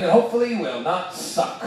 that hopefully will not suck.